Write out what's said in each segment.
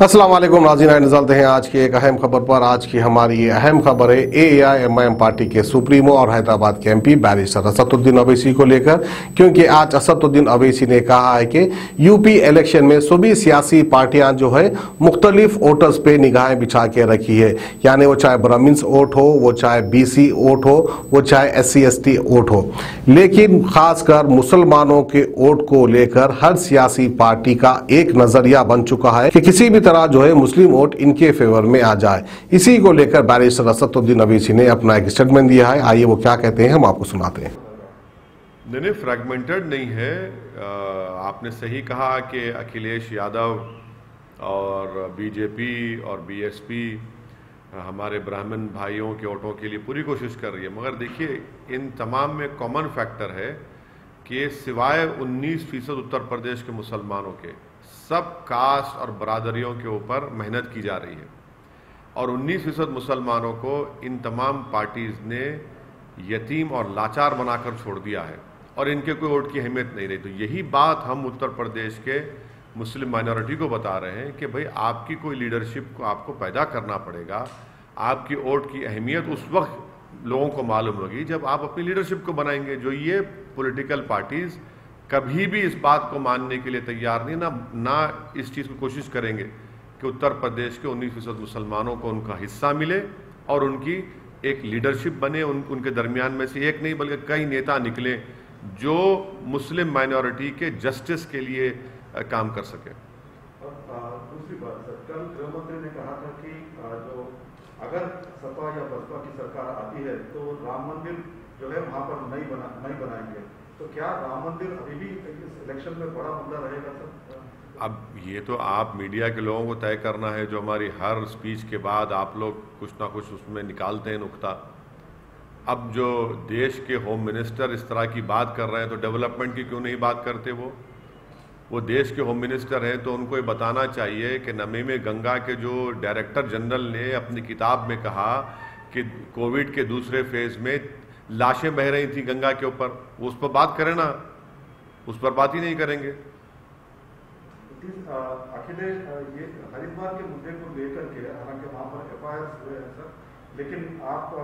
अस्सलाम वालेकुम आइए नजरते हैं आज की एक अहम खबर पर। आज की हमारी अहम खबर है A I M I M party के सुप्रीमो और हैदराबाद के एमपी बैरिस्टर असदुद्दीन अवैसी को लेकर। क्योंकि आज असदुद्दीन अवैसी ने कहा है कि यूपी इलेक्शन में सभी सियासी पार्टियाँ जो है, मुख्तलिफ़ वोटर्स पे निगाहें बिछा के रखी है। यानी वो चाहे ब्राह्मण्स वोट हो, वो चाहे बीसी वोट हो, वो चाहे S C S T vote हो। लेकिन खासकर मुसलमानों के वोट को लेकर हर सियासी पार्टी का एक नज़रिया बन चुका है कि किसी भी तरह जो है मुस्लिम वोट इनके फेवर में आ जाए। इसी को लेकर बैरिस्टर असदुद्दीन अवीसी ने अपना एक स्टेटमेंट दिया है। आइए वो क्या कहते हैं, हम आपको सुनाते हैं। नहीं नहीं फ्रैगमेंटेड नहीं है। आपने सही कहा कि अखिलेश यादव और बीजेपी और बीएसपी हमारे ब्राह्मण भाइयों के वोटों के लिए पूरी कोशिश कर रही है। मगर देखिए, इन तमाम में कॉमन फैक्टर है कि सिवाय 19 फ़ीसद उत्तर प्रदेश के मुसलमानों के सब कास्ट और बरादरियों के ऊपर मेहनत की जा रही है। और 19 फ़ीसद मुसलमानों को इन तमाम पार्टीज़ ने यतीम और लाचार बनाकर छोड़ दिया है और इनके कोई वोट की अहमियत नहीं रही। तो यही बात हम उत्तर प्रदेश के मुस्लिम माइनॉरिटी को बता रहे हैं कि भाई आपकी कोई लीडरशिप को आपको पैदा करना पड़ेगा। आपकी वोट की अहमियत उस वक्त लोगों को मालूम होगी जब आप अपनी लीडरशिप को बनाएँगे। जो ये पॉलिटिकल पार्टीज़ कभी भी इस बात को मानने के लिए तैयार नहीं ना ना इस चीज़ की कोशिश करेंगे कि उत्तर प्रदेश के उन्नीस फ़ीसद मुसलमानों को उनका हिस्सा मिले और उनकी एक लीडरशिप बने उन, उनके दरमियान में से एक नहीं बल्कि कई नेता निकले जो मुस्लिम माइनॉरिटी के जस्टिस के लिए काम कर सके। दूसरी बात सर कल गृह मंत्री ने कहा था कि जो अगर सपा या बसपा की सरकार आती है तो राम मंदिर जो है वहाँ पर नहीं बना नहीं बनाएँगे। तो क्या राम मंदिर अभी भी इलेक्शन में बड़ा मुद्दा रहेगा सर? अब ये तो आप मीडिया के लोगों को तय करना है, जो हमारी हर स्पीच के बाद आप लोग कुछ ना कुछ उसमें निकालते हैं नुकता। अब जो देश के होम मिनिस्टर इस तरह की बात कर रहे हैं तो डेवलपमेंट की क्यों नहीं बात करते वो? वो देश के होम मिनिस्टर हैं तो उनको ये बताना चाहिए कि नमी में गंगा के जो डायरेक्टर जनरल ने अपनी किताब में कहा कि कोविड के दूसरे फ़ेज़ में लाशें बह रही थी गंगा के ऊपर उस पर बात करें ना उस पर बात ही नहीं करेंगे। अखिलेश ये हरिद्वार के मुद्दे को लेकर के हालाँकि वहाँ पर एफ़ हुए हैं सर लेकिन आप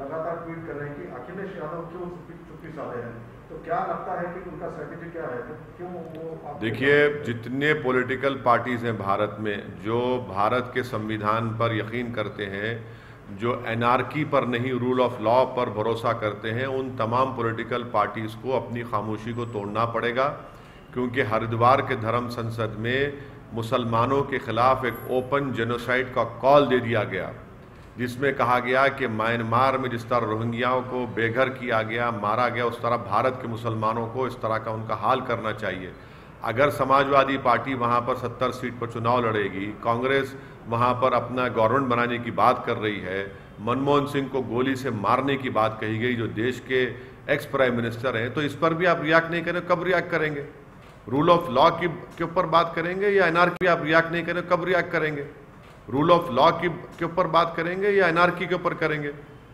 लगातार ट्वीट कर रहे हैं कि अखिलेश यादव क्यों चुप्पी साधे हैं? तो क्या लगता है कि उनका स्ट्रेटेजी क्या है? क्यों वो देखिए जितने पॉलिटिकल पार्टीज़ हैं भारत में जो भारत के संविधान पर यकीन करते हैं जो एनआरकी पर नहीं रूल ऑफ़ लॉ पर भरोसा करते हैं, उन तमाम पॉलिटिकल पार्टीज़ को अपनी खामोशी को तोड़ना पड़ेगा, क्योंकि हरिद्वार के धर्म संसद में मुसलमानों के ख़िलाफ़ एक ओपन जेनोसाइड का कॉल दे दिया गया, जिसमें कहा गया कि म्यांमार में जिस तरह रोहिंग्याओं को बेघर किया गया, मारा गया, उस तरह भारत के मुसलमानों को इस तरह का उनका हाल करना चाहिए। अगर समाजवादी पार्टी वहाँ पर सत्तर सीट पर चुनाव लड़ेगी, कांग्रेस वहाँ पर अपना गवर्नमेंट बनाने की बात कर रही है। मनमोहन सिंह को गोली से मारने की बात कही गई, जो देश के एक्स प्राइम मिनिस्टर हैं। तो इस पर भी आप रिएक्ट नहीं करें, कब रिएक्ट करेंगे? रूल ऑफ़ लॉ की, के ऊपर बात करेंगे या एनआरकी आप रिएक्ट नहीं करें, कब रिएक्ट करेंगे? रूल ऑफ़ लॉ की, के ऊपर बात करेंगे या एनआरकी के ऊपर करेंगे?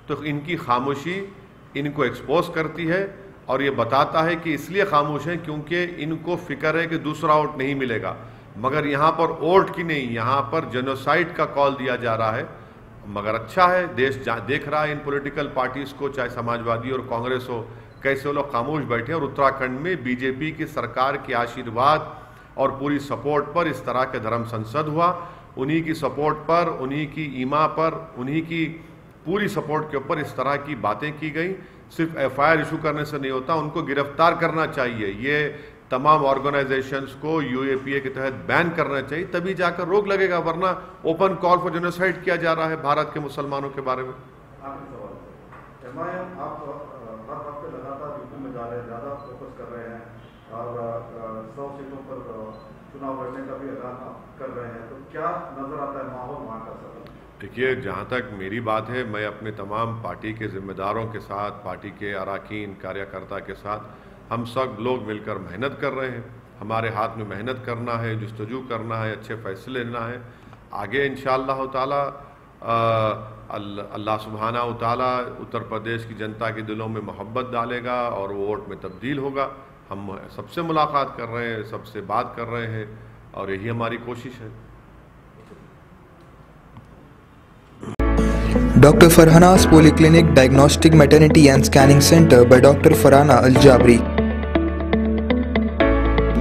तो इनकी खामोशी इनको एक्सपोज करती है और ये बताता है कि इसलिए खामोश हैं क्योंकि इनको फ़िक्र है कि दूसरा वोट नहीं मिलेगा। मगर यहाँ पर वोट की नहीं, यहाँ पर जेनोसाइड का कॉल दिया जा रहा है। मगर अच्छा है, देश देख रहा है इन पॉलिटिकल पार्टीज़ को, चाहे समाजवादी और कांग्रेस हो। कैसे लोग खामोश बैठे और उत्तराखंड में बीजेपी की सरकार के आशीर्वाद और पूरी सपोर्ट पर इस तरह के धर्म संसद हुआ। उन्हीं की सपोर्ट पर, उन्हीं की ईमा पर, उन्हीं की पूरी सपोर्ट के ऊपर इस तरह की बातें की गई। सिर्फ़ एफआईआर इशू करने से नहीं होता, उनको गिरफ़्तार करना चाहिए। ये तमाम ऑर्गेनाइजेशंस को यूएपीए के तहत बैन करना चाहिए तभी जाकर रोक लगेगा वरना ओपन कॉल फॉर जेनोसाइड किया जा रहा है भारत के मुसलमानों के बारे में। देखिए जहाँ तक मेरी बात है मैं अपने तमाम पार्टी के जिम्मेदारों के साथ पार्टी के अरकान कार्यकर्ता के साथ हम सब लोग मिलकर मेहनत कर रहे हैं। हमारे हाथ में मेहनत करना है, जस्तजू करना है, अच्छे फैसले लेना है। आगे इन शह अल्लाह सुबहाना ताला उत्तर प्रदेश की जनता के दिलों में मोहब्बत डालेगा और वो वोट में तब्दील होगा। हम सबसे मुलाकात कर रहे हैं, सबसे बात कर रहे हैं और यही हमारी कोशिश है। Doctor Farhana poly clinic diagnostic maternity and scanning centre by doctor Farhana Al Jabri.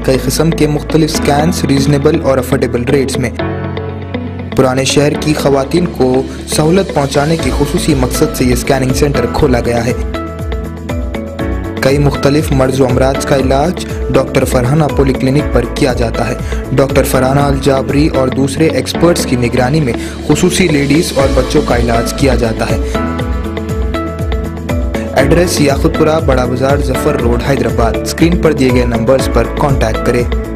कई किस्म के मुख्तलिफ़ स्कैन्स रीजनेबल और अफोर्डेबल रेट्स में। पुराने शहर की खातन को सहूलत पहुँचाने के खसूसी मकसद से ये स्कैनिंग सेंटर खोला गया है। कई मुख्तलिफ़ मर्ज अमराज का इलाज डॉक्टर फरहाना पोली क्लिनिक पर किया जाता है। डॉक्टर फरहाना अल जाबरी और दूसरे एक्सपर्ट्स की निगरानी में खसूसी लेडीज़ और बच्चों का इलाज किया जाता है। एड्रेस याकुतपुरा बड़ा बाज़ार ज़फ़र रोड हैदराबाद। स्क्रीन पर दिए गए नंबर्स पर कांटेक्ट करें।